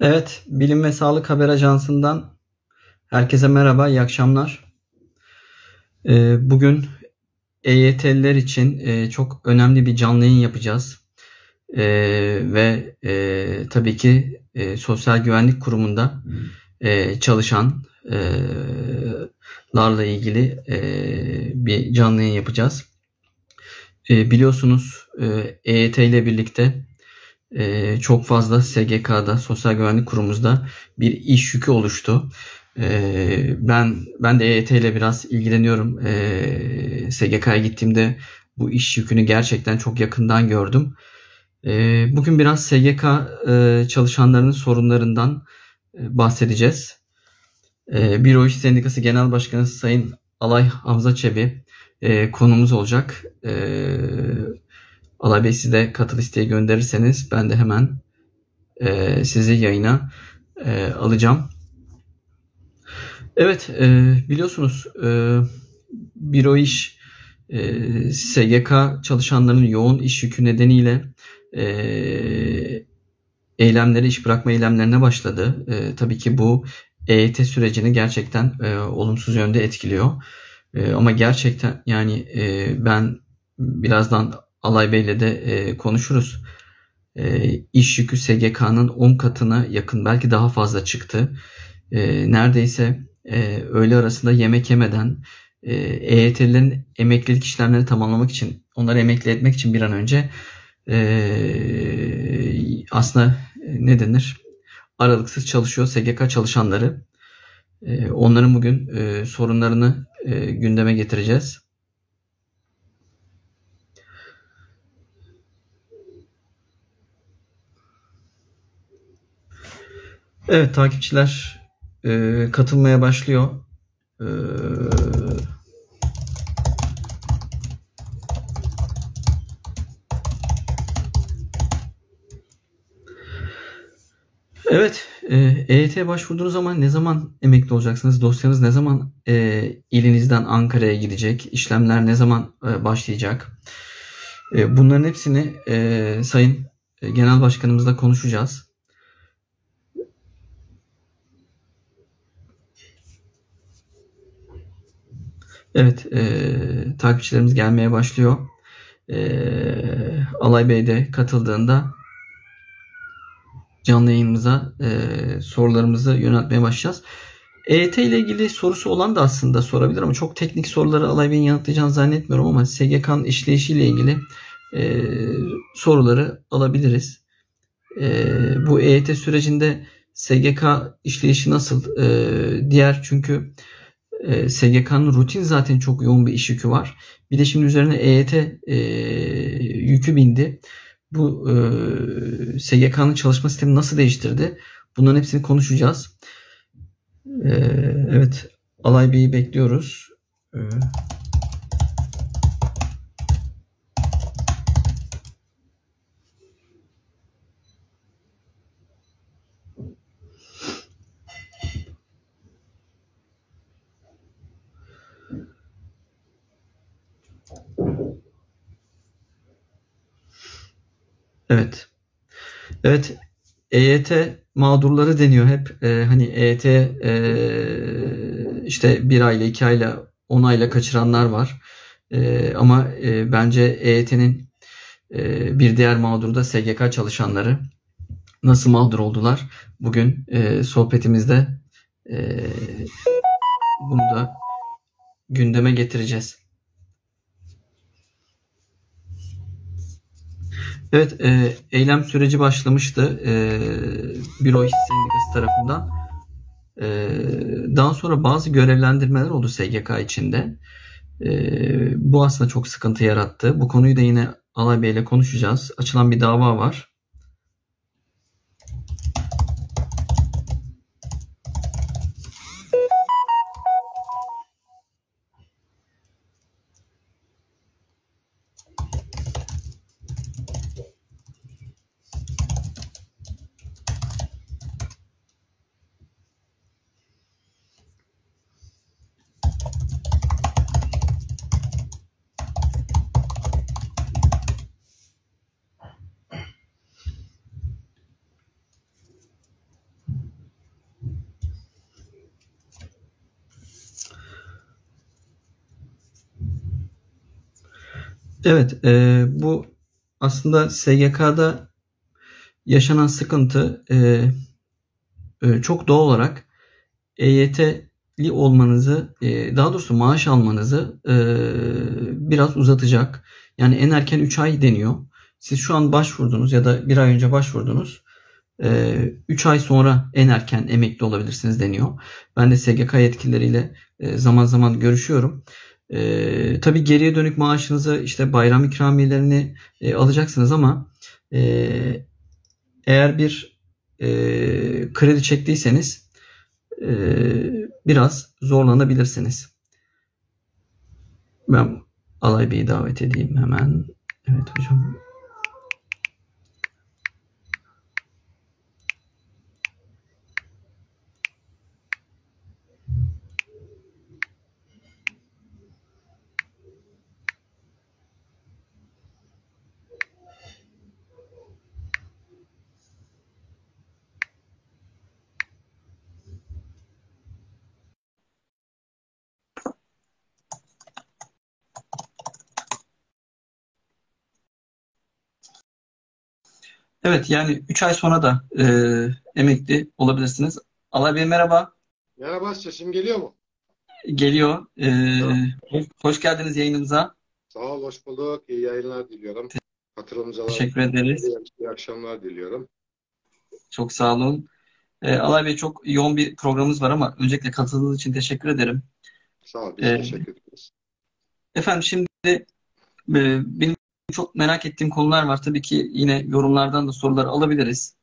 Evet, Bilim ve Sağlık Haber Ajansı'ndan herkese merhaba, iyi akşamlar. Ee, bugün EYT'liler için e, çok önemli bir canlı yayın yapacağız. Ee, ve e, tabii ki e, Sosyal Güvenlik Kurumu'nda çalışanlarla ilgili bir canlı yayın yapacağız. Biliyorsunuz EYT ile birlikte e, çok fazla SGK'da, Sosyal Güvenlik Kurumumuzda bir iş yükü oluştu. E, ben ben de EYT ile biraz ilgileniyorum. E, SGK'ya gittiğimde bu iş yükünü gerçekten çok yakından gördüm. E, bugün biraz SGK e, çalışanlarının sorunlarından e, bahsedeceğiz. E, Büro İş Sendikası Genel Başkanı Sayın Alay Hamza Çebi e, konumuz olacak. E, Alay siz de katıl isteği gönderirseniz ben de hemen e, sizi yayına e, alacağım. Evet e, biliyorsunuz e, büro iş e, SGK çalışanlarının yoğun iş yükü nedeniyle e, eylemleri iş bırakma eylemlerine başladı. E, tabii ki bu EYT sürecini gerçekten e, olumsuz yönde etkiliyor. E, ama gerçekten yani e, ben birazdan Alay Bey'le de e, konuşuruz. E, iş yükü SGK'nın 10 katına yakın belki daha fazla çıktı. E, neredeyse e, öğle arasında yemek yemeden e, EYT'lilerin emeklilik işlemlerini tamamlamak için, onları emekli etmek için bir an önce e, aslında ne denir? Aralıksız çalışıyor SGK çalışanları. E, onların bugün e, sorunlarını e, gündeme getireceğiz. Evet takipçiler e, katılmaya başlıyor. E, evet e, EYT'ye başvurduğunuz zaman ne zaman emekli olacaksınız? Dosyanız ne zaman e, ilinizden Ankara'ya gidecek? İşlemler ne zaman e, başlayacak? E, bunların hepsini e, Sayın Genel Başkanımızla konuşacağız. Evet, e, takipçilerimiz gelmeye başlıyor. E, Alay Bey de katıldığında canlı yayınımıza e, sorularımızı yöneltmeye başlayacağız. EYT ile ilgili sorusu olan da aslında sorabilir ama çok teknik soruları Alay Bey'in yanıtlayacağını zannetmiyorum ama SGK'nın işleyişiyle ilgili e, soruları alabiliriz. E, bu EYT sürecinde SGK işleyişi nasıl? E, diğer çünkü e, SGK'nın rutin zaten çok yoğun bir iş yükü var. Bir de şimdi üzerine EYT e, yükü bindi. Bu e, SGK'nın çalışma sistemi nasıl değiştirdi? Bunların hepsini konuşacağız. E, evet, Alay Bey'i bekliyoruz. E, Evet. Evet. EYT mağdurları deniyor hep. Ee, hani EYT e, işte bir ayla, iki ayla, on ayla kaçıranlar var. E, ama e, bence EYT'nin e, bir diğer mağduru da SGK çalışanları. Nasıl mağdur oldular? Bugün e, sohbetimizde e, bunu da gündeme getireceğiz. Evet, e, eylem süreci başlamıştı e, Büro İş Sendikası tarafından. E, daha sonra bazı görevlendirmeler oldu SGK içinde. E, bu aslında çok sıkıntı yarattı. Bu konuyu da yine Alay Bey ile konuşacağız. Açılan bir dava var. Evet, e, bu aslında SGK'da yaşanan sıkıntı e, e, çok doğal olarak EYT'li olmanızı, e, daha doğrusu maaş almanızı e, biraz uzatacak. Yani en erken 3 ay deniyor. Siz şu an başvurdunuz ya da bir ay önce başvurdunuz. 3 ay sonra en erken emekli olabilirsiniz deniyor. Ben de SGK yetkilileriyle zaman zaman görüşüyorum. E, tabii geriye dönük maaşınızı işte bayram ikramiyelerini e, alacaksınız ama e, eğer bir e, kredi çektiyseniz e, biraz zorlanabilirsiniz. Ben Alay Bey'i davet edeyim hemen. Evet hocam. Evet yani 3 ay sonra da e, emekli olabilirsiniz. Allah Bey merhaba. Merhaba sesim geliyor mu? Geliyor. E, hoş geldiniz yayınımıza. Sağ ol, hoş bulduk. İyi yayınlar diliyorum. Katılımcılara Teşekkür ederiz. iyi, iyi akşamlar diliyorum. Çok sağ olun. E, Alay Bey çok yoğun bir programımız var ama öncelikle katıldığınız için teşekkür ederim. Sağ ol, biz ee, teşekkür ederiz. Efendim şimdi e, benim çok merak ettiğim konular var. Tabii ki yine yorumlardan da sorular alabiliriz.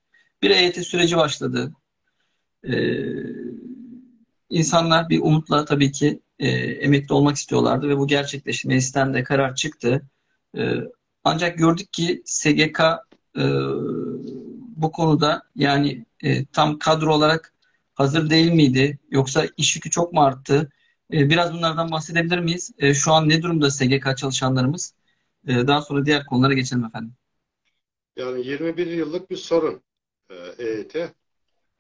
Bir EYT süreci başladı. Ee, insanlar bir umutla tabii ki e, emekli olmak istiyorlardı ve bu gerçekleşti. Meclisten de karar çıktı. E, ancak gördük ki SGK e, bu konuda yani e, tam kadro olarak hazır değil miydi? Yoksa iş yükü çok mu arttı? E, biraz bunlardan bahsedebilir miyiz? E, şu an ne durumda SGK çalışanlarımız? Ee, daha sonra diğer konulara geçelim efendim. Yani 21 yıllık bir sorun EYT. E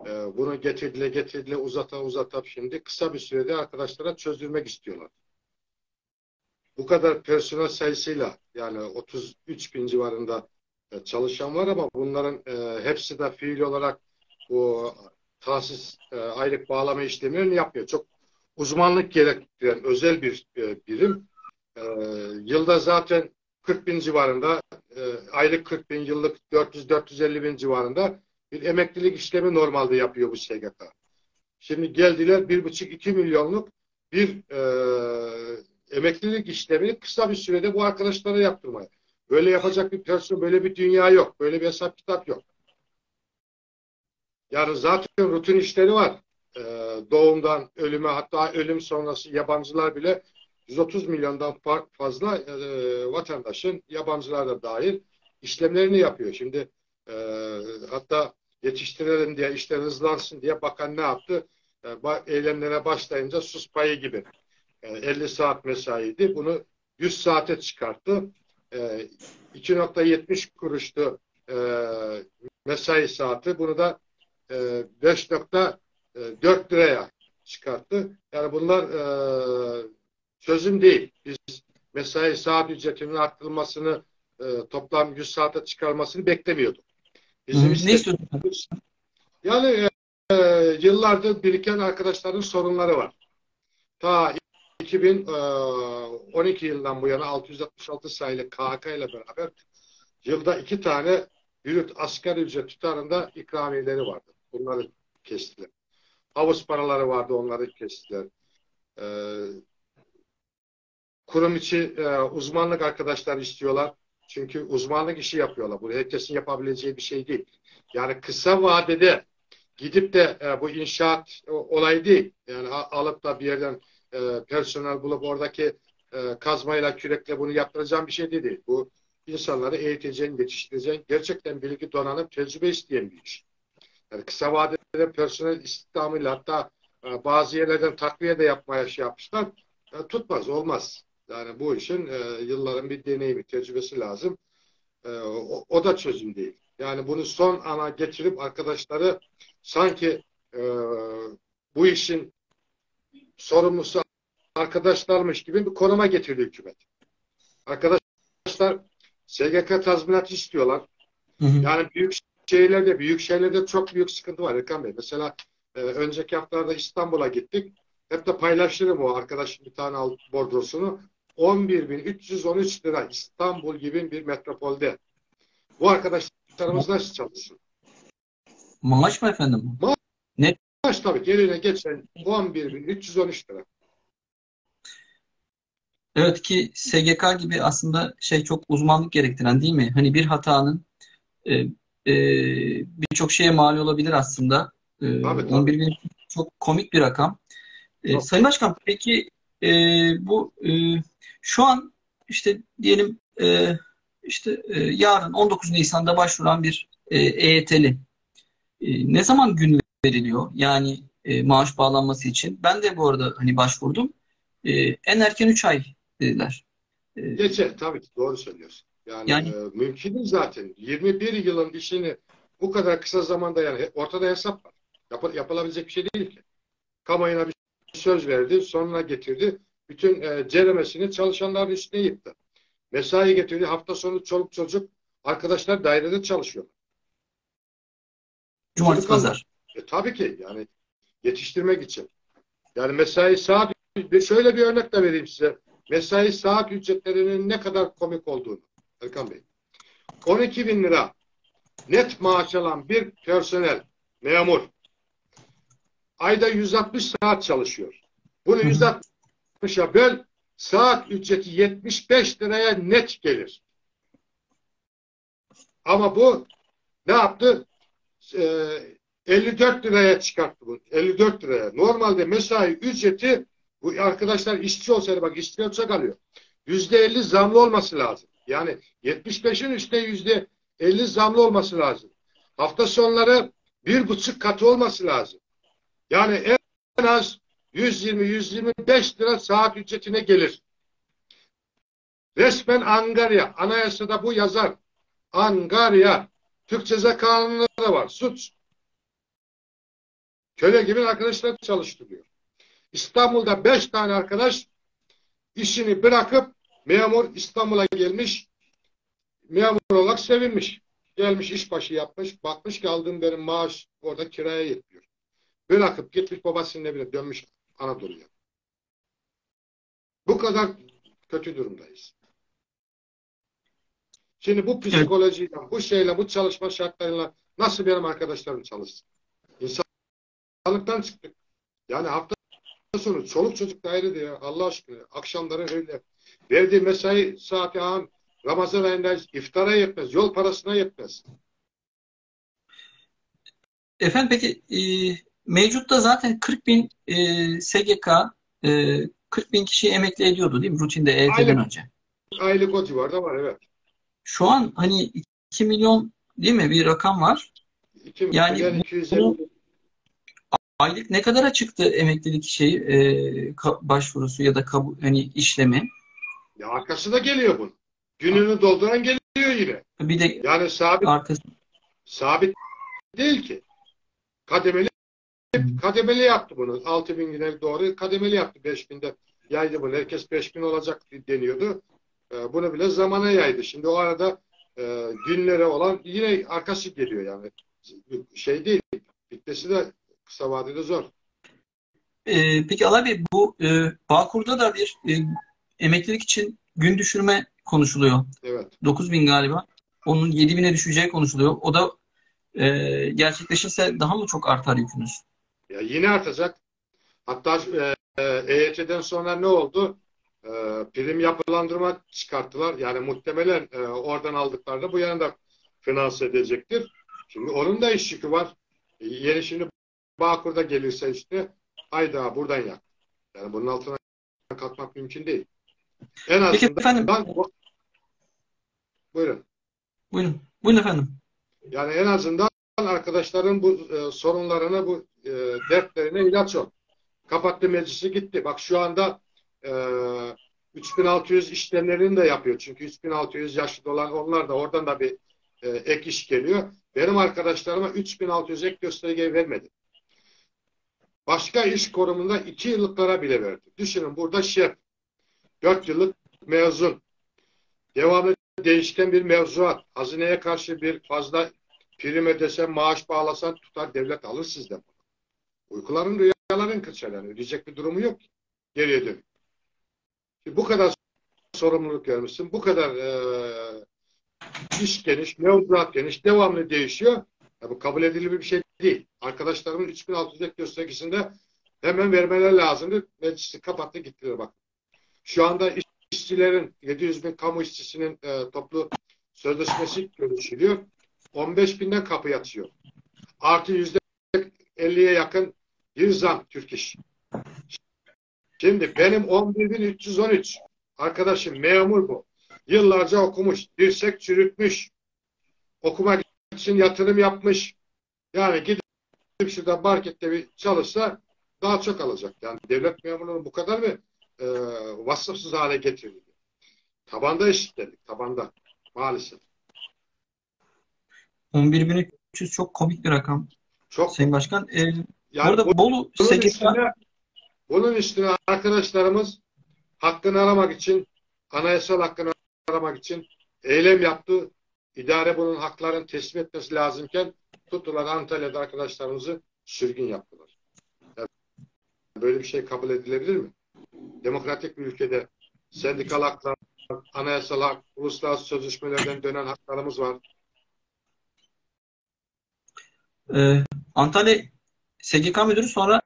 ee, bunu getirdile getirdile uzata uzata şimdi kısa bir sürede arkadaşlara çözdürmek istiyorlar. Bu kadar personel sayısıyla yani 33 bin civarında e, çalışan var ama bunların e, hepsi de fiil olarak bu tahsis aylık bağlama işlemlerini yapmıyor. Çok uzmanlık gerektiren özel bir birim. Yılda zaten 40 bin civarında, e, aylık 40 bin, yıllık 400-450 bin civarında bir emeklilik işlemi normalde yapıyor bu SGK. Şimdi geldiler 1,5-2 milyonluk bir e, emeklilik işlemini kısa bir sürede bu arkadaşlara yaptırmaya. Böyle yapacak bir person, böyle bir dünya yok. Böyle bir hesap kitap yok. Yani zaten rutin işleri var. Ee, doğumdan ölüme hatta ölüm sonrası yabancılar bile 130 milyondan fazla e, vatandaşın yabancılar da dahil işlemlerini yapıyor. Şimdi e, hatta yetiştirelim diye işler hızlansın diye bakan ne yaptı? E, eylemlere başlayınca sus payı gibi. E, 50 saat mesaiydi. Bunu 100 saate çıkarttı. E, 2.70 kuruştu e, mesai saati. Bunu da e, 5.4 liraya çıkarttı. Yani bunlar e, çözüm değil. Biz mesai saat ücretinin arttırılmasını e, toplam 100 saate çıkarmasını beklemiyorduk. Bizim ne istediğimiz yani e, yıllardır biriken arkadaşların sorunları var. Ta 2012 e, yılından bu yana 666 sayılı KHK ile beraber yılda iki tane brüt asgari ücret tutarında ikramiyeleri vardı. Bunları kestiler. Havuz paraları vardı onları kestiler. Ee, kurum içi e, uzmanlık arkadaşlar istiyorlar. Çünkü uzmanlık işi yapıyorlar. Bu herkesin yapabileceği bir şey değil. Yani kısa vadede gidip de e, bu inşaat olay değil. Yani alıp da bir yerden e, personel bulup oradaki e, kazmayla, kürekle bunu yaptıracağım bir şey değil. Bu insanları eğiteceğin, yetiştireceğin, gerçekten bilgi donanım, tecrübe isteyen bir iş. Yani kısa vadede personel istihdamıyla hatta e, bazı yerlerden takviye de yapmaya şey yapmışlar. E, tutmaz, olmaz. Yani bu işin e, yılların bir deneyimi, tecrübesi lazım. E, o, o da çözüm değil. Yani bunu son ana getirip arkadaşları sanki e, bu işin sorumlusu arkadaşlarmış gibi bir konuma getirdi hükümet. Arkadaşlar SGK tazminatı istiyorlar. Hı hı. Yani büyük şehirlerde, büyük şehirlerde çok büyük sıkıntı var Erkan Bey. Mesela e, önceki haftalarda İstanbul'a gittik. Hep de paylaşırım o arkadaşım bir tane al bordrosunu. 11.313 lira İstanbul gibi bir metropolde. Bu arkadaşlarımız nasıl çalışsın? Maaş mı efendim? Maaş tabii gelirine geçen 11.313 lira. Evet ki SGK gibi aslında şey çok uzmanlık gerektiren değil mi? Hani bir hatanın e, e, birçok şeye mal olabilir aslında. E, Tabii, tabii. 11 bin çok komik bir rakam. E. Sayın Başkan peki e, bu e, şu an işte diyelim e, işte e, yarın 19 Nisan'da başvuran bir e, EYT'li e, ne zaman gün veriliyor? Yani e, maaş bağlanması için. Ben de bu arada hani başvurdum. E, en erken 3 ay dediler. E, Geçer tabii ki doğru söylüyorsun. Yani, Yani- e, mümkün değil zaten. 21 yılın işini bu kadar kısa zamanda yani ortada hesap var. Yap- yapılabilecek bir şey değil ki. Kamuoyuna bir söz verdi, sonuna getirdi. Bütün e, ceremesini çalışanların üstüne yıktı. Mesai getirdi. Hafta sonu çoluk çocuk arkadaşlar dairede çalışıyor. Cumartesi pazar. E, tabii ki yani yetiştirmek için. Yani mesai saat şöyle bir örnek de vereyim size. Mesai saat ücretlerinin ne kadar komik olduğunu. Erkan Bey. 12 bin lira net maaş alan bir personel, memur ayda 160 saat çalışıyor. Bunu Hı hı. 160'a böl saat ücreti 75 liraya net gelir. Ama bu ne yaptı? Ee, 54 liraya çıkarttı bu. 54 liraya. Normalde mesai ücreti bu arkadaşlar işçi olsaydı bak işçi olsa kalıyor. %50 zamlı olması lazım. Yani 75'in üstte %50 zamlı olması lazım. Hafta sonları bir buçuk katı olması lazım. Yani en az 120-125 lira saat ücretine gelir. Resmen Angarya. Anayasada bu yazar. Angarya. Türk Ceza Kanunu'nda da var. Suç. Köle gibi arkadaşlar çalıştırıyor. İstanbul'da beş tane arkadaş işini bırakıp memur İstanbul'a gelmiş. Memur olarak sevinmiş. Gelmiş işbaşı yapmış. Bakmış ki aldığım benim maaş orada kiraya yetmiyor. Bırakıp gitmiş babasının evine dönmüş Anadolu'ya. Bu kadar kötü durumdayız. Şimdi bu psikolojiyle, bu şeyle, bu çalışma şartlarıyla nasıl benim arkadaşlarım çalışsın? İnsanlıktan çıktık. Yani hafta sonu çoluk çocuk dairede ya Allah aşkına. Akşamları öyle. Verdiği mesai saati ağam Ramazan ayında iftara yetmez. Yol parasına yetmez. Efendim peki e, mevcutta zaten 40 bin e, SGK e, 40 bin kişiyi emekli ediyordu değil mi? Rutinde EYT'den Aynen. önce. Aylık o civarda var evet. Şu an hani 2 milyon değil mi bir rakam var. 2 Yani milyon bu- 250 Aylık ne kadara çıktı emeklilik şeyi e, ka- başvurusu ya da kabul hani işlemi? ya arkası da geliyor bunun. Gününü dolduran geliyor yine. Bir de Yani sabit arkası sabit değil ki. Kademeli kademeli yaptı bunu. 6 bin güne doğru kademeli yaptı. 5 binde yaydı bunu. Herkes 5 bin olacak deniyordu. Ee, bunu bile zamana yaydı. Şimdi o arada e, günlere olan yine arkası geliyor yani. Şey değil. Bitmesi de kısa vadede zor. E, peki Alay Bey bu e, Bağkur'da da bir e, emeklilik için gün düşürme konuşuluyor. Evet. 9 bin galiba. Onun 7 bine düşeceği konuşuluyor. O da e, gerçekleşirse daha mı çok artar yükünüz? Ya yine artacak. Hatta e, EYT'den sonra ne oldu? E, prim yapılandırma çıkarttılar. Yani muhtemelen e, oradan aldıklarını bu yana da finanse edecektir. Şimdi onun da iş yükü var. E, yeni şimdi Bağkur'da gelirse işte hayda buradan yak. Yani bunun altına kalkmak mümkün değil. En Peki azından efendim. bu- buyurun. Buyurun. Buyurun efendim. Yani en azından arkadaşların bu e, sorunlarına, bu e, dertlerine ilaç ol. Kapattı meclisi gitti. Bak şu anda e, 3600 işlemlerini de yapıyor. Çünkü 3600 yaşlı olan onlar da oradan da bir e, ek iş geliyor. Benim arkadaşlarıma 3600 ek gösterge vermedi. Başka iş korumunda 2 yıllıklara bile verdi. Düşünün burada şef 4 yıllık mezun. Devam değişken bir mevzuat. Hazineye karşı bir fazla prim ödesen, maaş bağlasan tutar devlet alır sizden. Uykuların, rüyaların yani. Ödeyecek bir durumu yok. Geriye dön. Bu kadar sorumluluk vermişsin. Bu kadar e, iş geniş, mevzuat geniş, devamlı değişiyor. Ya bu kabul edilir bir şey değil. Arkadaşlarımın 3600 ek göstergesinde hemen vermeler lazımdı. Meclisi kapattı gittiler bak. Şu anda işçilerin 700 bin kamu işçisinin e, toplu sözleşmesi görüşülüyor. 15 binden kapı yatıyor. Artı yüzde 50'ye yakın bir zam Türk iş. Şimdi benim 11.313 arkadaşım memur bu. Yıllarca okumuş, dirsek çürütmüş, okumak için yatırım yapmış. Yani gidip şurada markette bir çalışsa daha çok alacak. Yani devlet memurluğunu bu kadar mı e, vasıfsız hale getirildi? Tabanda eşitledik, tabanda maalesef. 11.300 çok komik bir rakam. Çok. Sayın Başkan. E, yani burada bu, Bolu bunun SGK... üstüne, bunun üstüne arkadaşlarımız hakkını aramak için, anayasal hakkını aramak için eylem yaptı. İdare bunun haklarını teslim etmesi lazımken tuttular Antalya'da arkadaşlarımızı sürgün yaptılar. Yani böyle bir şey kabul edilebilir mi? Demokratik bir ülkede sendikal haklar, anayasal hak, uluslararası sözleşmelerden dönen haklarımız var. Ee, Antalya SGK müdürü sonra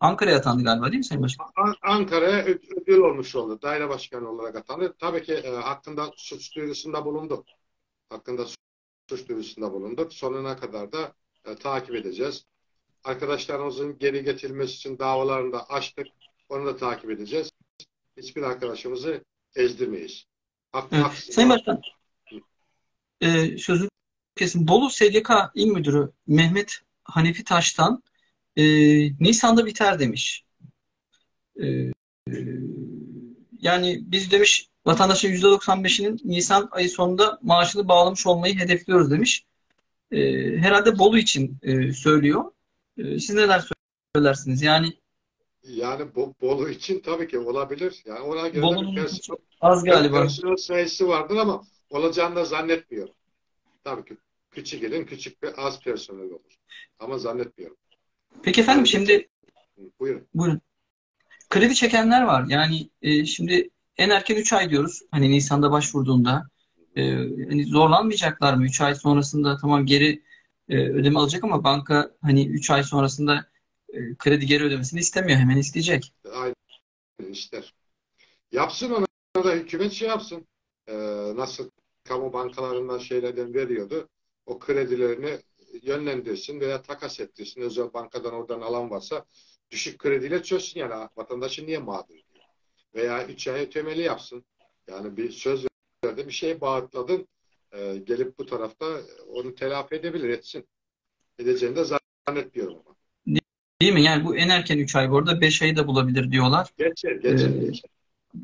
Ankara'ya atandı galiba değil mi Sayın Başkan? An Ankara'ya ödül olmuş oldu. Daire başkanı olarak atandı. Tabii ki e, hakkında suç duyurusunda bulundu. Hakkında suç duyurusunda bulunduk. Sonuna kadar da e, takip edeceğiz. Arkadaşlarımızın geri getirilmesi için davalarını da açtık. Onu da takip edeceğiz. Hiçbir arkadaşımızı ezdirmeyiz. Hakkı, evet. Sayın Başkan, e, sözü kesin. Bolu SGK İl Müdürü Mehmet Hanefi Taş'tan e, Nisan'da biter demiş. E, e, yani biz demiş vatandaşın %95'inin Nisan ayı sonunda maaşını bağlamış olmayı hedefliyoruz demiş. E, herhalde Bolu için e, söylüyor. E, siz neler söylersiniz? Yani yani Bo Bolu için tabii ki olabilir. Yani ona göre Bolu'nun az galiba. Personel sayısı vardır ama olacağını da zannetmiyorum. Tabii ki küçük ilin küçük bir az personel olur. Ama zannetmiyorum. Peki efendim şimdi buyurun. Buyurun. Kredi çekenler var. Yani e, şimdi en erken 3 ay diyoruz. Hani Nisan'da başvurduğunda e, hani zorlanmayacaklar mı? 3 ay sonrasında tamam geri e, ödeme alacak ama banka hani 3 ay sonrasında e, kredi geri ödemesini istemiyor. Hemen isteyecek. Aynen ister. Yapsın ona da hükümet şey yapsın. Ee, nasıl kamu bankalarından şeylerden veriyordu. O kredilerini yönlendirsin veya takas ettirsin. Özel bankadan oradan alan varsa düşük krediyle çözsün yani vatandaşı niye mağdur ediyor? Veya üç ay ötemeli yapsın. Yani bir söz verdi bir şey bağıtladın e, gelip bu tarafta onu telafi edebilir etsin. Edeceğini de zannetmiyorum ama. Değil mi? Yani bu en erken 3 ay bu arada 5 ayı da bulabilir diyorlar. Geçer, geçer, ee, geçer.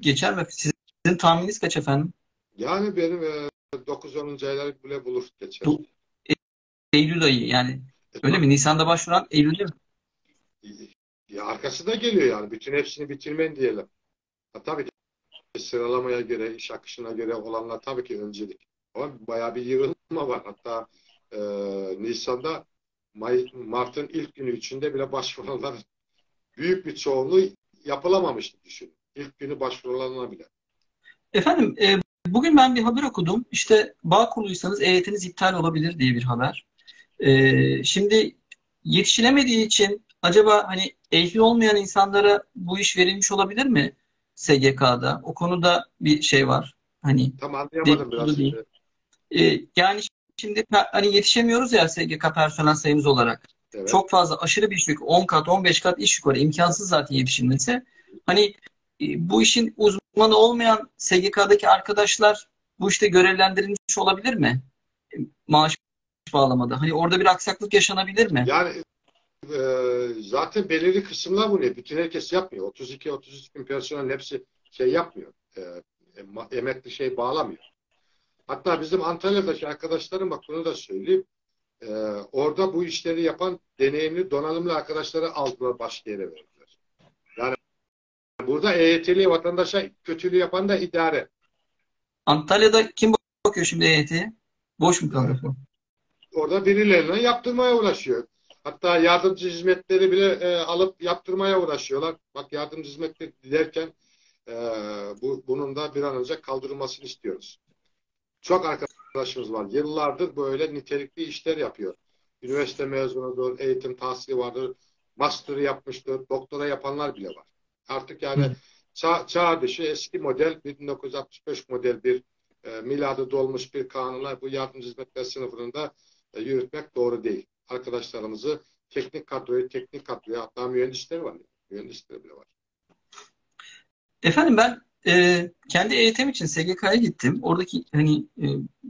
Geçer mi? Sizin tahmininiz kaç efendim? Yani benim e, 9-10. aylar bile bulur geçer. Bu, Eylül ayı yani. Öyle mi? Nisan'da başvuran Eylül'de mi? Ya arkası da geliyor yani. Bütün hepsini bitirmen diyelim. Ha, tabii ki sıralamaya göre, iş akışına göre olanlar tabii ki öncelik. Ama bayağı bir yığılma var. Hatta e, Nisan'da May, Mart'ın ilk günü içinde bile başvuranların büyük bir çoğunluğu yapılamamıştı düşün. İlk günü başvurulanına bile. Efendim e, bugün ben bir haber okudum. İşte bağ kuruluysanız EYT'niz iptal olabilir diye bir haber. E, şimdi yetişilemediği için acaba hani ehli olmayan insanlara bu iş verilmiş olabilir mi SGK'da? O konuda bir şey var. Hani Tam anlayamadım biraz. Değil. E, yani şimdi hani yetişemiyoruz ya SGK personel sayımız olarak. Evet. Çok fazla aşırı bir yük 10 kat 15 kat iş yukarı imkansız zaten yetişilmesi. Hani e, bu işin uzmanı olmayan SGK'daki arkadaşlar bu işte görevlendirilmiş olabilir mi? Maaş bağlamada. Hani orada bir aksaklık yaşanabilir mi? Yani e, zaten belirli kısımlar bu ne? Bütün herkes yapmıyor. 32-33 bin personel hepsi şey yapmıyor. E, emekli şey bağlamıyor. Hatta bizim Antalya'daki arkadaşlarım bak bunu da söyleyeyim. E, orada bu işleri yapan deneyimli, donanımlı arkadaşları aldılar başka yere verdiler. Yani burada EYT'li vatandaşa kötülüğü yapan da idare. Antalya'da kim bakıyor şimdi EYT'ye? Boş mu kalıyor? Orada birilerine yaptırmaya uğraşıyor. Hatta yardımcı hizmetleri bile e, alıp yaptırmaya uğraşıyorlar. Bak yardımcı hizmetleri derken e, bu, bunun da bir an önce kaldırılmasını istiyoruz. Çok arkadaşımız var. Yıllardır böyle nitelikli işler yapıyor. Üniversite mezunudur, eğitim tahsili vardır, master'ı yapmıştır, doktora yapanlar bile var. Artık yani çağ, çağ dışı eski model 1965 model bir e, miladı dolmuş bir kanunla bu yardımcı hizmetler sınıfında e, yürütmek doğru değil. Arkadaşlarımızı teknik kadroyu teknik kadroya hatta mühendisler var. Mühendisler bile var. Efendim ben e, kendi eğitim için SGK'ya gittim. Oradaki hani e,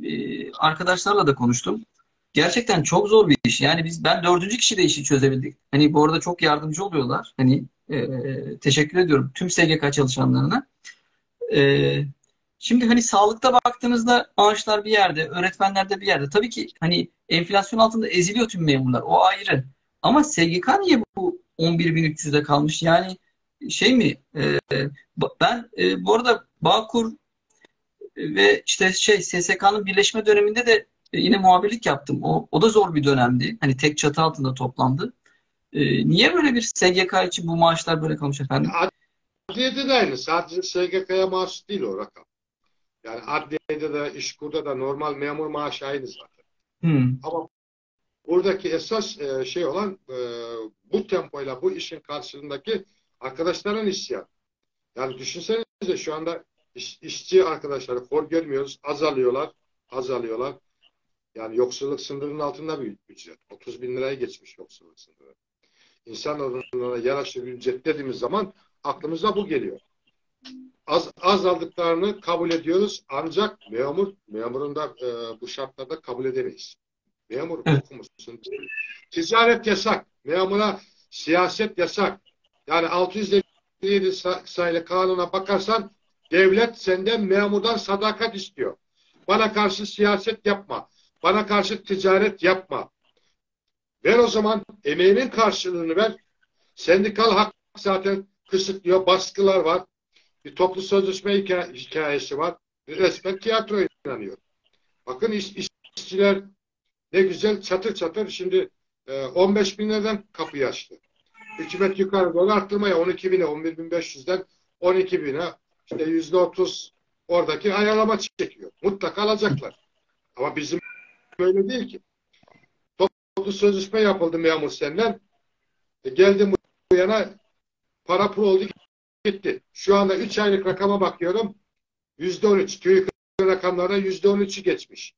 e, arkadaşlarla da konuştum. Gerçekten çok zor bir iş. Yani biz ben dördüncü kişi de işi çözebildik. Hani bu arada çok yardımcı oluyorlar. Hani e, teşekkür ediyorum tüm SGK çalışanlarına. E, şimdi hani sağlıkta baktığınızda maaşlar bir yerde, öğretmenler de bir yerde. Tabii ki hani enflasyon altında eziliyor tüm memurlar. O ayrı. Ama SGK niye bu 11.300'de kalmış? Yani şey mi? E, ben e, bu arada Bağkur ve işte şey SSK'nın birleşme döneminde de e, yine muhabirlik yaptım. O, o da zor bir dönemdi. Hani tek çatı altında toplandı. E, niye böyle bir SGK için bu maaşlar böyle kalmış efendim? Adliyede de aynı. Sadece SGK'ya maaş değil o rakam. Yani adliyede de, işkurda da normal memur maaşı aynı zaten. Hmm. Ama buradaki esas e, şey olan e, bu tempoyla bu işin karşılığındaki arkadaşların isyan. Yani düşünsenize şu anda iş, işçi arkadaşları hor görmüyoruz. Azalıyorlar. Azalıyorlar. Yani yoksulluk sınırının altında bir ücret. 30 bin liraya geçmiş yoksulluk sınırı. İnsan oranına yaraşır ücret dediğimiz zaman aklımıza bu geliyor. Az, az aldıklarını kabul ediyoruz ancak memur, memurun da e, bu şartlarda kabul edemeyiz. Memur okumuşsun. Ticaret yasak. Memura siyaset yasak. Yani 657 sayılı kanuna bakarsan devlet senden memurdan sadakat istiyor. Bana karşı siyaset yapma. Bana karşı ticaret yapma. Ver o zaman emeğinin karşılığını ver. Sendikal hak zaten kısıtlıyor. Baskılar var. Bir toplu sözleşme hikayesi var. Resmen tiyatro oynanıyor. Bakın iş, işçiler ne güzel çatır çatır şimdi 15 e, bin liradan kapıyı açtı. Hükümet yukarı doğru arttırmaya 12 bine 11 bin 500'den 12 bine işte yüzde 30 oradaki ayarlama çekiyor. Mutlaka alacaklar. Ama bizim böyle değil ki. Toplu sözleşme yapıldı memur senden. E geldim bu yana para pul oldu gitti. Şu anda 3 aylık rakama bakıyorum. Yüzde 13. TÜİK rakamlarda yüzde 13'ü geçmiş.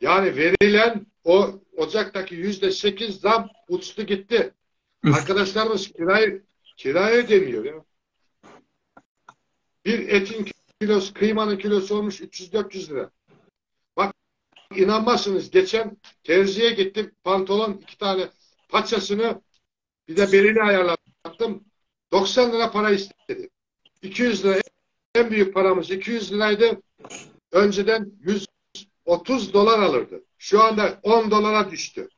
Yani verilen o Ocak'taki yüzde 8 zam uçtu gitti. Arkadaşlarımız kirayı kirayı ödemiyor ya. Bir etin kilosu, kıymanın kilosu olmuş 300-400 lira. İnanmazsınız. Geçen terziye gittim. Pantolon iki tane paçasını bir de belini ayarlattım. 90 lira para istedi. 200 lira en büyük paramız 200 liraydı. Önceden 130 dolar alırdı. Şu anda 10 dolara düştü.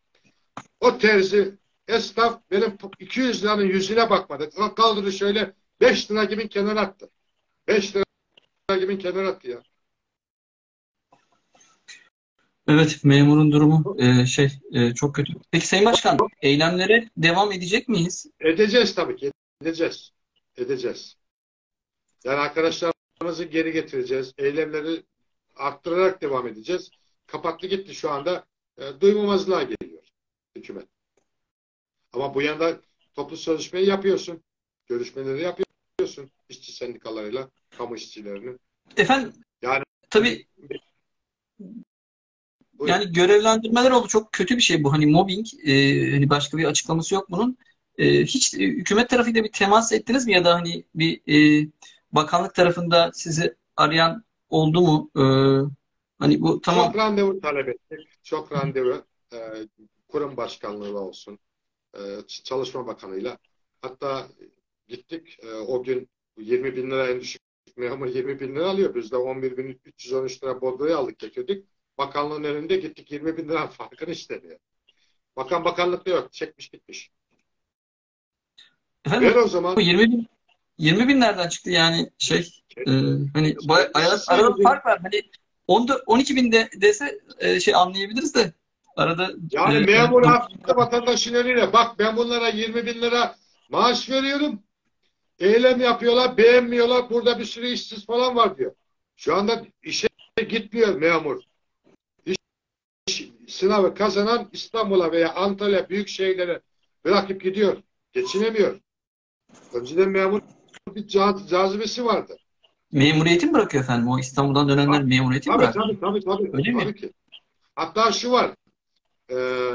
O terzi esnaf benim 200 liranın yüzüne bakmadı. Kaldırdı şöyle 5 lira gibi kenara attı. 5 lira gibi kenara attı ya. Evet, memurun durumu e, şey e, çok kötü. Peki Sayın Başkan, eylemlere devam edecek miyiz? Edeceğiz tabii ki. Edeceğiz. Edeceğiz. Yani arkadaşlarımızı geri getireceğiz. Eylemleri arttırarak devam edeceğiz. Kapaklı gitti şu anda. E, duymamazlığa geliyor hükümet. Ama bu yanda toplu sözleşmeyi yapıyorsun. Görüşmeleri yapıyorsun işçi sendikalarıyla, kamu işçilerinin. Efendim, yani tabii yani görevlendirmeler oldu. Çok kötü bir şey bu. Hani mobbing. E, hani başka bir açıklaması yok bunun. E, hiç e, hükümet tarafıyla bir temas ettiniz mi ya da hani bir e, bakanlık tarafında sizi arayan oldu mu? E, hani bu tamam. Çok randevu talep ettik. Çok randevu. E, kurum başkanlığı olsun. E, Çalışma Bakanı'yla. Hatta gittik. E, o gün 20 bin lira en düşük memur 20 bin lira alıyor. Biz de 11 bin 313 lira bodroyu aldık getirdik. Bakanlığın önünde gittik 20 bin lira farkını istedi. Bakan bakanlıkta yok. Çekmiş gitmiş. Efendim, Ver o zaman. Bu 20 bin, 20 bin nereden çıktı yani şey e, hani arada fark var. Hani 14, 12 bin de, dese e, şey anlayabiliriz de arada yani e, memur hafta vatandaşın önüne bak ben bunlara 20 bin lira maaş veriyorum. Eylem yapıyorlar, beğenmiyorlar. Burada bir sürü işsiz falan var diyor. Şu anda işe gitmiyor memur. Sınavı kazanan İstanbul'a veya Antalya büyük şehirlere bırakıp gidiyor. Geçinemiyor. Önceden memur bir caz, cazibesi vardı. Memuriyeti mi bırakıyor efendim? O İstanbul'dan dönenler tabii, memuriyeti mi bırakıyor? Tabii tabii tabii. Öyle tabii mi? Ki. Hatta şu var. Ee,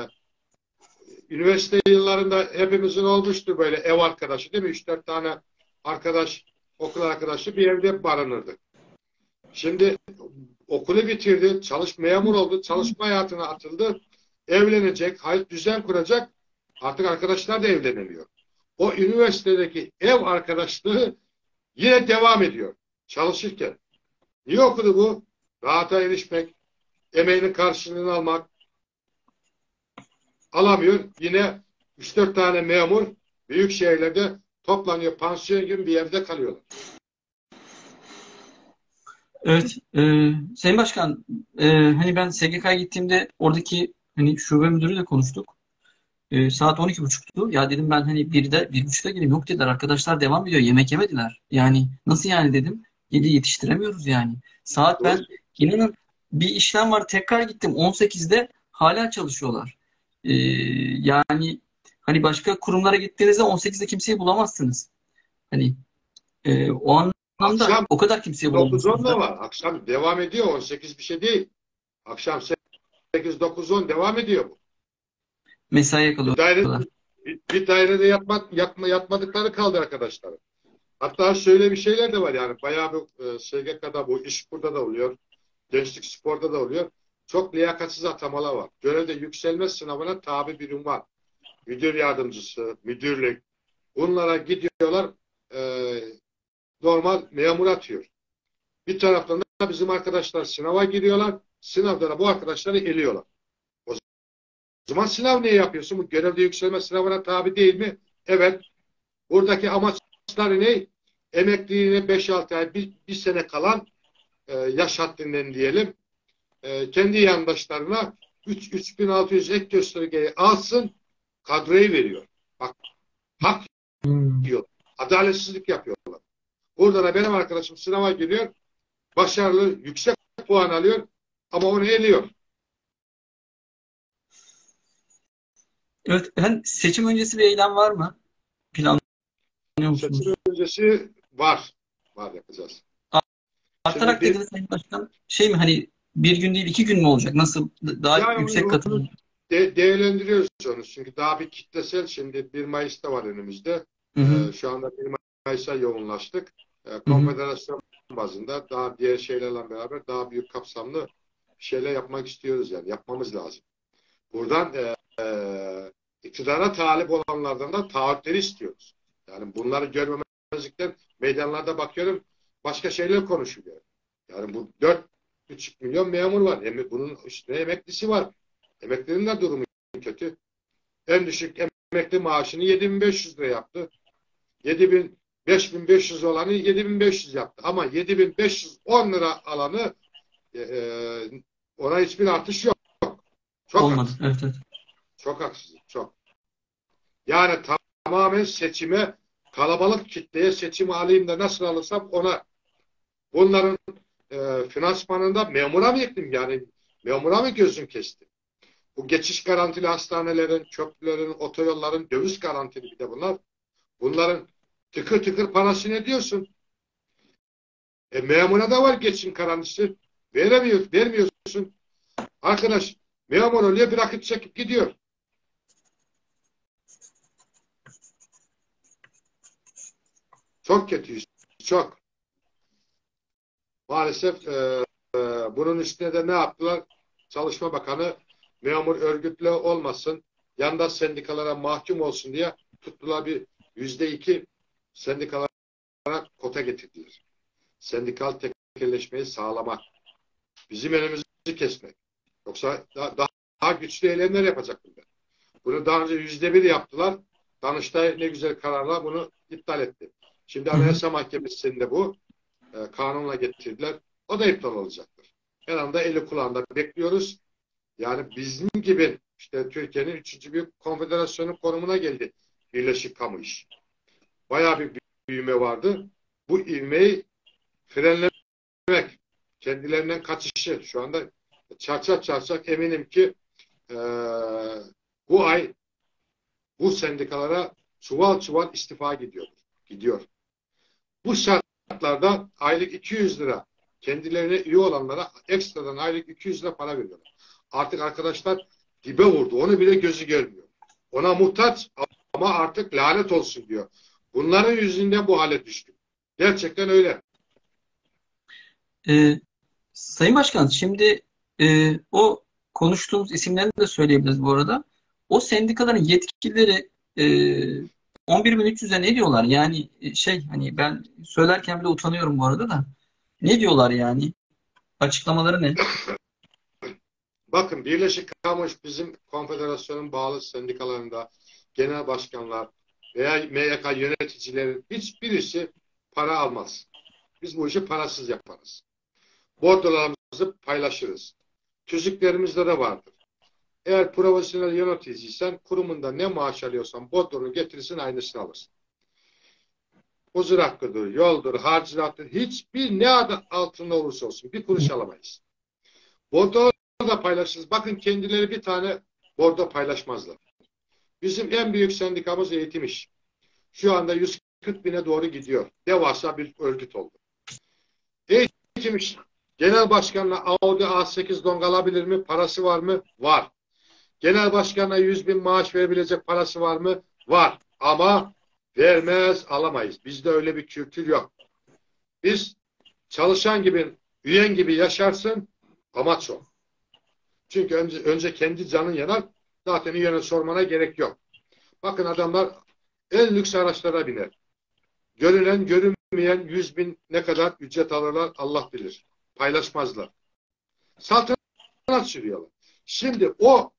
üniversite yıllarında hepimizin olmuştu böyle ev arkadaşı değil mi? 3-4 tane arkadaş, okul arkadaşı bir evde barınırdık. Şimdi okulu bitirdi, çalış memur oldu, çalışma hayatına atıldı, evlenecek, hayat düzen kuracak. Artık arkadaşlar da evlenemiyor. O üniversitedeki ev arkadaşlığı yine devam ediyor çalışırken. Niye okudu bu? Rahata erişmek, emeğinin karşılığını almak. Alamıyor. Yine 3-4 tane memur büyük şehirlerde toplanıyor. Pansiyon gibi bir evde kalıyorlar. Evet. E, Sayın Başkan, e, hani ben SGK'ya gittiğimde oradaki hani şube müdürüyle konuştuk. E, saat 12.30'tu. Ya dedim ben hani bir de bir buçukta geleyim. Yok dediler. Arkadaşlar devam ediyor. Yemek yemediler. Yani nasıl yani dedim. Yedi yetiştiremiyoruz yani. Saat ben inanın bir işlem var. Tekrar gittim. 18'de hala çalışıyorlar. E, yani hani başka kurumlara gittiğinizde 18'de kimseyi bulamazsınız. Hani e, o Akşam, o kadar kimseyi bulamazsınız. 9-10 da var. Akşam devam ediyor. 18 bir şey değil. Akşam 8-9-10 devam ediyor bu. Mesaiye kalıyorlar. Bir, daire, bir, bir dairede yatma, yatma, yatmadıkları kaldı arkadaşlar. Hatta şöyle bir şeyler de var yani bayağı bir e, SGK'da bu iş burada da oluyor. Gençlik sporda da oluyor. Çok liyakatsiz atamalar var. Görevde yükselme sınavına tabi birim var. Müdür yardımcısı, müdürlük. Bunlara gidiyorlar e, normal memur atıyor. Bir taraftan da bizim arkadaşlar sınava giriyorlar. Sınavda da bu arkadaşları eliyorlar. O zaman sınav niye yapıyorsun? Bu görevde yükselme sınavına tabi değil mi? Evet. Buradaki amaçları ne? Emekliliğine 5-6 ay, bir, bir sene kalan e, yaş haddinden diyelim. E, kendi yandaşlarına 3, 3600 ek göstergeyi alsın, kadroyu veriyor. Bak, hak hmm. diyor. Adaletsizlik yapıyorlar. Burada da benim arkadaşım sınava giriyor, başarılı, yüksek puan alıyor ama onu eliyor. Evet, ben seçim öncesi bir eylem var mı? Planlıyor musunuz? Seçim öncesi var. Var yapacağız. Artarak dediniz Sayın Başkan. Şey mi hani bir gün değil iki gün mü olacak? Nasıl daha yani yüksek katılım? De, değerlendiriyoruz onu. Çünkü daha bir kitlesel şimdi 1 Mayıs'ta var önümüzde. Hı hı. Ee, şu anda 1 Mayıs'a yoğunlaştık. Ee, konfederasyon bazında daha diğer şeylerle beraber daha büyük kapsamlı şeyler yapmak istiyoruz yani. Yapmamız lazım. Buradan e, e, iktidara talip olanlardan da taahhütleri istiyoruz. Yani bunları görmemezlikten meydanlarda bakıyorum başka şeyler konuşuluyor. Yani bu 4,5 milyon memur var. Bunun üstüne emeklisi var. Emeklinin de durumu kötü. En düşük emekli maaşını 7500 lira yaptı. 7000 5500 olanı 7500 yaptı. Ama 7510 lira alanı e, e, ona hiçbir artış yok. Çok Olmadı. Evet, evet. Çok haksızlık. Çok. Yani tamamen seçime kalabalık kitleye seçim alayım da nasıl alırsam ona bunların e, finansmanında memura mı yettim yani memura mı gözüm kesti? Bu geçiş garantili hastanelerin, köprülerin, otoyolların döviz garantili bir de bunlar. Bunların tıkır tıkır parası ne diyorsun? E memura da var geçim garantisi. Veremiyor, vermiyorsun. Arkadaş memur oluyor bırakıp çekip gidiyor. Çok kötüyüz. Çok. Maalesef e, e, bunun üstüne de ne yaptılar? Çalışma Bakanı memur örgütlü olmasın, yandaş sendikalara mahkum olsun diye tuttular bir yüzde iki sendikalara kota getirdiler. Sendikal tekelleşmeyi sağlamak. Bizim önümüzü kesmek. Yoksa daha, daha güçlü eylemler yapacak bunlar. Bunu daha önce yüzde bir yaptılar. Danıştay ne güzel kararla bunu iptal etti. Şimdi Anayasa Mahkemesi'nde bu e, kanunla getirdiler. O da iptal olacaktır. Her anda eli kulağında bekliyoruz. Yani bizim gibi işte Türkiye'nin üçüncü büyük konfederasyonu konumuna geldi Birleşik Kamu İş. Bayağı bir büyüme vardı. Bu ivmeyi frenlemek, kendilerinden kaçışı şu anda çarçak çarçak eminim ki e, bu ay bu sendikalara çuval çuval istifa gidiyor. Gidiyor. Bu şartlarda aylık 200 lira kendilerine üye olanlara ekstradan aylık 200 lira para veriyorlar. Artık arkadaşlar dibe vurdu. Onu bile gözü görmüyor. Ona muhtaç ama artık lanet olsun diyor. Bunların yüzünden bu hale düştük. Gerçekten öyle. Ee, Sayın Başkan, şimdi e, o konuştuğumuz isimlerini de söyleyebiliriz bu arada. O sendikaların yetkilileri e, 11.300'e ne diyorlar? Yani e, şey hani ben söylerken bile utanıyorum bu arada da. Ne diyorlar yani? Açıklamaları ne? Bakın Birleşik Kamuş bizim konfederasyonun bağlı sendikalarında genel başkanlar veya MYK yöneticileri hiçbirisi para almaz. Biz bu işi parasız yaparız. Bordolarımızı paylaşırız. Tüzüklerimizde de vardır. Eğer profesyonel yöneticiysen kurumunda ne maaş alıyorsan bordonu getirirsin aynısını alırsın. Huzur hakkıdır, yoldur, harcılattır. Hiçbir ne adı altında olursa olsun bir kuruş alamayız. Bordo da paylaşırız. Bakın kendileri bir tane bordo paylaşmazlar. Bizim en büyük sendikamız eğitim iş. Şu anda 140 bine doğru gidiyor. Devasa bir örgüt oldu. Eğitim iş. Genel başkanla Audi A8 donk alabilir mi? Parası var mı? Var. Genel başkanına 100 bin maaş verebilecek parası var mı? Var. Ama vermez, alamayız. Bizde öyle bir kültür yok. Biz çalışan gibi, üyen gibi yaşarsın, amaç o. Çünkü önce, önce kendi canın yanar, zaten üyene sormana gerek yok. Bakın adamlar en lüks araçlara biner. Görünen, görünmeyen 100 bin ne kadar ücret alırlar Allah bilir. Paylaşmazlar. Saltanat sürüyorlar. Şimdi o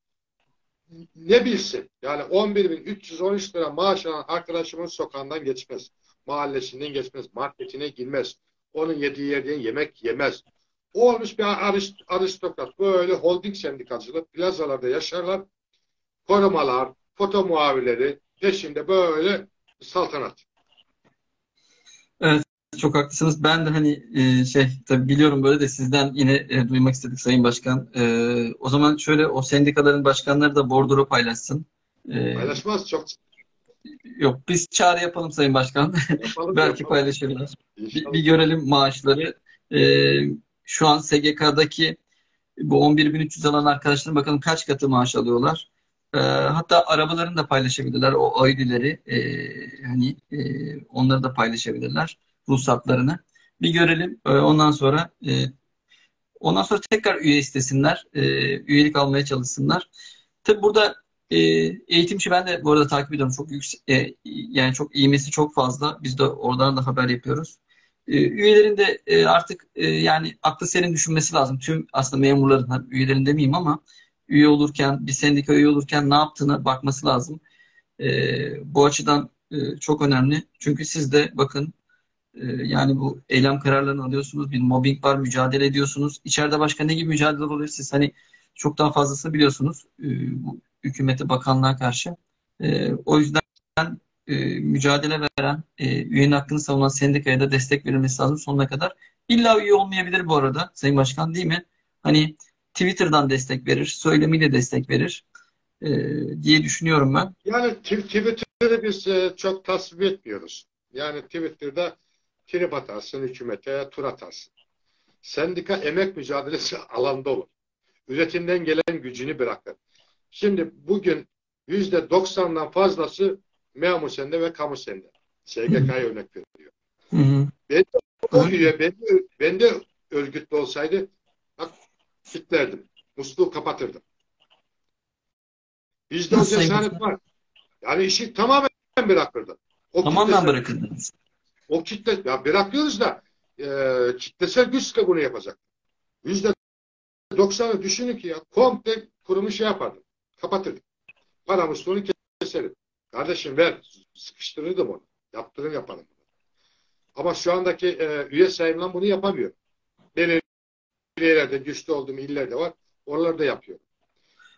ne bilsin? Yani 11.313 lira maaş alan arkadaşımın sokağından geçmez. Mahallesinden geçmez. Marketine girmez. Onun yediği yerden yemek yemez. O olmuş bir arist aristokrat. Böyle holding sendikacılığı plazalarda yaşarlar. Korumalar, foto muavirleri peşinde böyle saltanat. Evet. Çok haklısınız. Ben de hani e, şey tabii biliyorum böyle de sizden yine e, duymak istedik Sayın Başkan. E, o zaman şöyle o sendikaların başkanları da bordro paylaşsın. E, Paylaşmaz çok. Yok biz çağrı yapalım Sayın Başkan. Yapalım, Belki yapalım. paylaşırlar. Bir, bir görelim maaşları. E, şu an SGK'daki bu 11.300 alan arkadaşların bakalım kaç katı maaş alıyorlar. E, hatta arabalarını da paylaşabilirler. O Audi'leri e, hani e, onları da paylaşabilirler ruhsatlarını. Bir görelim. Ee, ondan sonra e, ondan sonra tekrar üye istesinler. E, üyelik almaya çalışsınlar. Tabi burada e, eğitimci ben de bu arada takip ediyorum. Çok yüksek, yani çok iyimesi çok fazla. Biz de oradan da haber yapıyoruz. üyelerin de artık yani aklı senin düşünmesi lazım. Tüm aslında memurların, üyelerin demeyeyim ama üye olurken, bir sendika üye olurken ne yaptığını bakması lazım. bu açıdan çok önemli. Çünkü siz de bakın ee, yani bu eylem kararlarını alıyorsunuz. Bir mobbing var, mücadele ediyorsunuz. İçeride başka ne gibi mücadele oluyor? Siz hani çok daha fazlası biliyorsunuz e, bu hükümete, bakanlığa karşı. E, o yüzden e, mücadele veren, üyenin hakkını savunan sendikaya da destek verilmesi lazım sonuna kadar. İlla üye olmayabilir bu arada Sayın Başkan değil mi? Hani Twitter'dan destek verir, söylemiyle destek verir diye düşünüyorum ben. Yani Twitter'ı biz çok tasvip etmiyoruz. Yani Twitter'da trip atarsın hükümete, tur atarsın. Sendika emek mücadelesi alanda olur. Üretimden gelen gücünü bırakır. Şimdi bugün yüzde doksandan fazlası memur sende ve kamu sende. SGK'ya örnek veriyor. Hı hı. Ben de o üye, ben de, ben de örgütlü olsaydı kitlerdim. Musluğu kapatırdım. Bizde o cesaret var. Yani işi tamamen bırakırdım. O tamamen bırakırdınız. O kitle, ya bırakıyoruz da e, kitlesel güçle bunu yapacak. Yüzde doksanı düşünün ki ya komple kurumu şey yapardım. Kapatırdım. Para musluğunu keserim. Kardeşim ver. Sıkıştırırdım onu. Yaptırım yaparım. Ama şu andaki e, üye sayımla bunu yapamıyor. Belirli yerlerde güçlü olduğum illerde var. Oralarda yapıyor.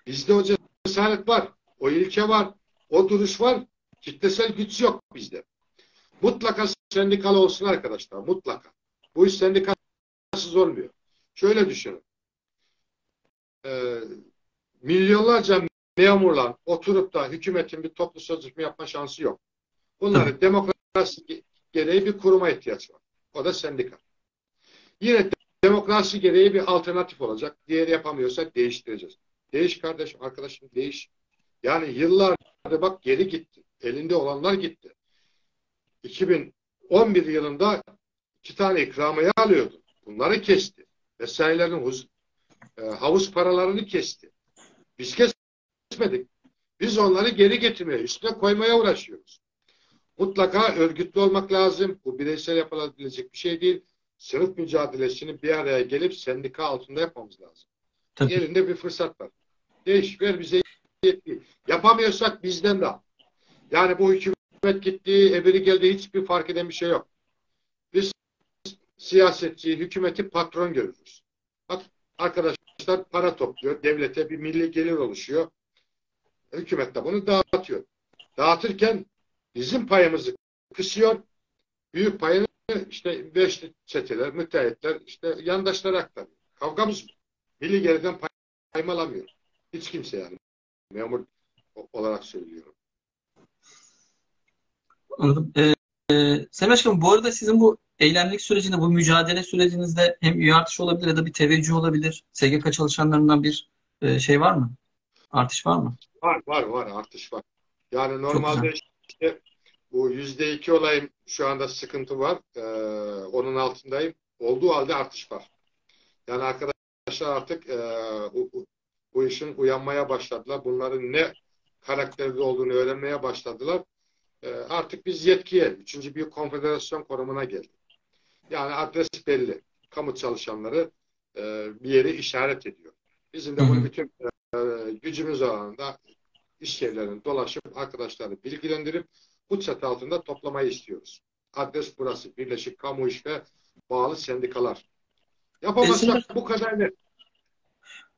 Bizde o cesaret var. O ilke var. O duruş var. Kitlesel güç yok bizde. Mutlaka sendikalı olsun arkadaşlar. Mutlaka. Bu iş sendikasız olmuyor. Şöyle düşünün. Ee, milyonlarca memurla oturup da hükümetin bir toplu sözleşme yapma şansı yok. Bunların demokrasi gereği bir kuruma ihtiyaç var. O da sendika. Yine demokrasi gereği bir alternatif olacak. Diğeri yapamıyorsak değiştireceğiz. Değiş kardeşim, arkadaşım değiş. Yani yıllardır bak geri gitti. Elinde olanlar gitti. 2011 yılında iki tane ikramiye alıyordu. Bunları kesti. Mesailerimin huz, e, havuz paralarını kesti. Biz kesmedik. Biz onları geri getirmeye, üstüne koymaya uğraşıyoruz. Mutlaka örgütlü olmak lazım. Bu bireysel yapılabilecek bir şey değil. Sınıf mücadelesini bir araya gelip sendika altında yapmamız lazım. Tabii. Elinde bir fırsat var. Değiş, ver bize yetki. Yapamıyorsak bizden de Yani bu hükümet gitti, eberi geldi hiçbir fark eden bir şey yok. Biz siyasetçi, hükümeti patron görürüz. Bak arkadaşlar para topluyor. Devlete bir milli gelir oluşuyor. Hükümet de bunu dağıtıyor. Dağıtırken bizim payımızı kısıyor. Büyük payını işte beş çeteler, müteahhitler, işte yandaşlara aktarıyor. Kavgamız milli geriden pay, paymalamıyor. Hiç kimse yani. Memur olarak söylüyorum. Anladım. Ee, e, Sayın Başkanım bu arada sizin bu eylemlik sürecinde, bu mücadele sürecinizde hem üye artışı olabilir ya da bir teveccüh olabilir. SGK çalışanlarından bir e, şey var mı? Artış var mı? Var, var, var. Artış var. Yani normalde işte bu yüzde iki olayım şu anda sıkıntı var. Ee, onun altındayım. Olduğu halde artış var. Yani arkadaşlar artık e, bu, bu işin uyanmaya başladılar. Bunların ne karakterli olduğunu öğrenmeye başladılar. E, artık biz yetkiye, üçüncü büyük konfederasyon konumuna geldik. Yani adres belli. Kamu çalışanları e, bir yeri işaret ediyor. Bizim de bunu bütün e, gücümüz alanında iş yerlerine dolaşıp arkadaşları bilgilendirip bu çatı altında toplamayı istiyoruz. Adres burası. Birleşik Kamu İş ve bağlı sendikalar. Yapamazsak bu kadar net.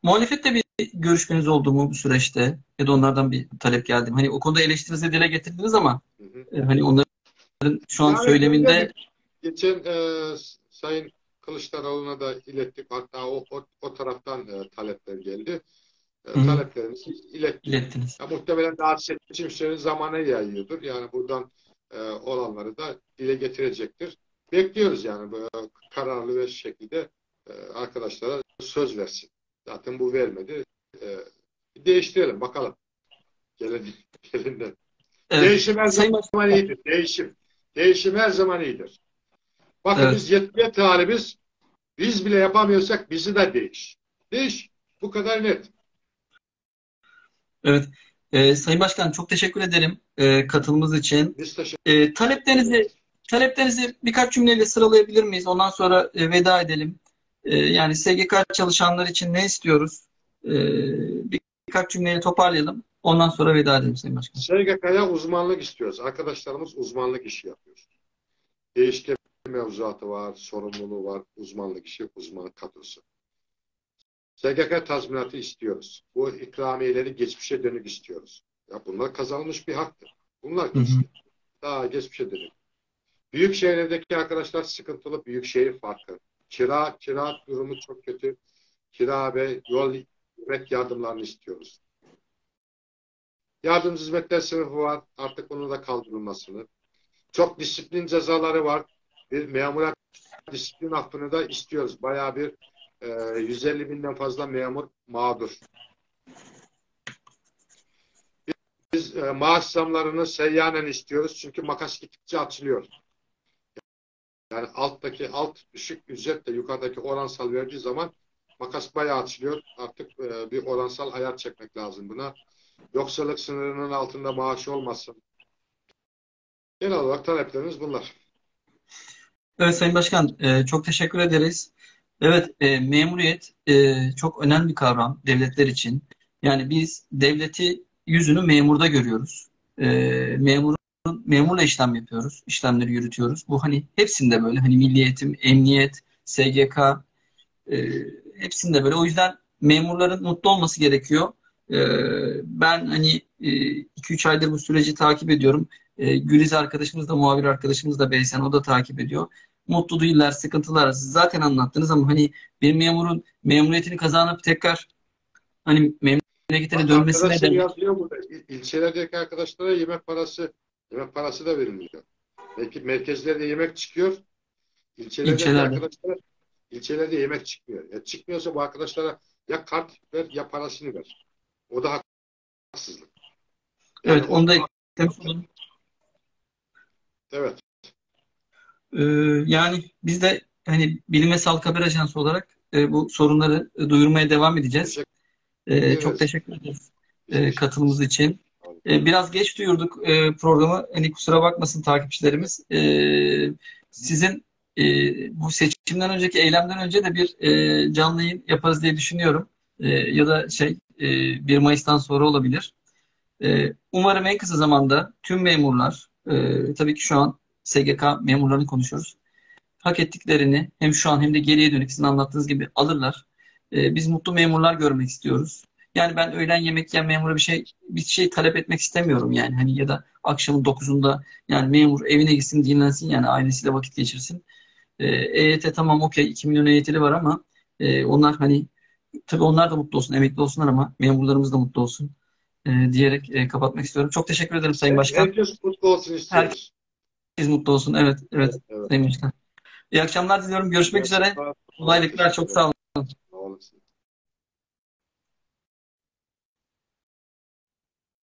Muhalefette bir görüşmeniz oldu mu bu süreçte? Ya da onlardan bir talep geldi mi? Hani o konuda eleştirinizi dile getirdiniz ama hı hı. E, hani onların şu an yani söyleminde geçen e, Sayın Kılıçdaroğlu'na da ilettik. Hatta o, o, o taraftan e, talepler geldi. E, taleplerimizi ilettik. İlettiniz. Ya, muhtemelen daha seçim süreci zamana yayıyordur. Yani buradan e, olanları da dile getirecektir. Bekliyoruz yani böyle kararlı ve şekilde e, arkadaşlara söz versin. Zaten bu vermedi. E, değiştirelim bakalım. Gelin, gelinden. Evet. Değişim her Sayın zaman iyidir. Değişim. Değişim her zaman iyidir. Bakın evet. biz yetkiye talibiz. Biz bile yapamıyorsak bizi de değiş. Değiş. Bu kadar net. Evet. Ee, Sayın Başkan çok teşekkür ederim e, katılımınız için. Biz teşekkür e, taleplerinizi taleplerinizi birkaç cümleyle sıralayabilir miyiz? Ondan sonra e, veda edelim. E, yani SGK çalışanlar için ne istiyoruz? E, bir, birkaç cümleyle toparlayalım. Ondan sonra veda edelim Sayın Başkan. SGK'ya uzmanlık istiyoruz. Arkadaşlarımız uzmanlık işi yapıyor. Değişken mevzuatı var, sorumluluğu var, uzmanlık işi, uzmanlık kadrosu. SGK tazminatı istiyoruz. Bu ikramiyeleri geçmişe dönük istiyoruz. Ya bunlar kazanılmış bir haktır. Bunlar geçti. Daha geçmişe dönük. Büyük şehirlerdeki arkadaşlar sıkıntılı büyük şehir farkı. Kira, kira durumu çok kötü. Kira ve yol hizmet yardımlarını istiyoruz. Yardım hizmetler sınıfı var. Artık bunu da kaldırılmasını. Çok disiplin cezaları var. Bir memur disiplin hakkını da istiyoruz. Bayağı bir e, 150 binden fazla memur mağdur. Biz e, maaş zamlarını seyyanen istiyoruz. Çünkü makas gittikçe açılıyor. Yani alttaki alt düşük ücretle yukarıdaki oransal verdiği zaman makas bayağı açılıyor. Artık e, bir oransal ayar çekmek lazım buna. Yoksulluk sınırının altında maaş olmasın. Genel olarak taleplerimiz bunlar. Evet Sayın Başkan, e, çok teşekkür ederiz. Evet, e, memuriyet e, çok önemli bir kavram devletler için. Yani biz devleti yüzünü memurda görüyoruz. E, memurun memurla işlem yapıyoruz. işlemleri yürütüyoruz. Bu hani hepsinde böyle. Hani milli eğitim, emniyet, SGK e, hepsinde böyle. O yüzden memurların mutlu olması gerekiyor. E, ben hani 2-3 aydır bu süreci takip ediyorum. E, Güliz arkadaşımız da muhabir arkadaşımız da Beysen o da takip ediyor. Mutlu değiller, sıkıntılar. Siz zaten anlattınız ama hani bir memurun memuriyetini kazanıp tekrar hani memleketine dönmesine de yazıyor burada. İl- İlçelerdeki arkadaşlara yemek parası yemek parası da verilmiyor. Belki merkezlerde yemek çıkıyor. İlçelerdeki İlçelerde. arkadaşlar ilçelerde yemek çıkmıyor. Ya çıkmıyorsa bu arkadaşlara ya kart ver ya parasını ver. O da haksızlık. Yani evet onu da eklemiş olalım. Evet. Ee, yani biz de hani Bilim ve Sağlık Haber Ajansı olarak e, bu sorunları e, duyurmaya devam edeceğiz. Teşekkür Ee, çok teşekkür ederiz e, katılımınız için. E, biraz geç duyurduk e, programı. Hani kusura bakmasın takipçilerimiz. E, sizin e, bu seçimden önceki eylemden önce de bir e, canlı yayın yaparız diye düşünüyorum. E, ya da şey e, 1 Mayıs'tan sonra olabilir. E, umarım en kısa zamanda tüm memurlar, e, tabii ki şu an SGK memurlarını konuşuyoruz. Hak ettiklerini hem şu an hem de geriye dönük sizin anlattığınız gibi alırlar. E, biz mutlu memurlar görmek istiyoruz. Yani ben öğlen yemek yiyen memura bir şey bir şey talep etmek istemiyorum yani hani ya da akşamın 9'unda yani memur evine gitsin dinlensin yani ailesiyle vakit geçirsin. E, EYT tamam okey 2 milyon EYT'li var ama e, onlar hani tabii onlar da mutlu olsun, emekli olsunlar ama memurlarımız da mutlu olsun e, diyerek e, kapatmak istiyorum. Çok teşekkür ederim Sayın Başkan. Herkes mutlu olsun istiyoruz. Herkes mutlu olsun. Evet, evet Evet. Başkan. İyi akşamlar diliyorum. Görüşmek üzere. Kolaylıklar. Çok sağ olun.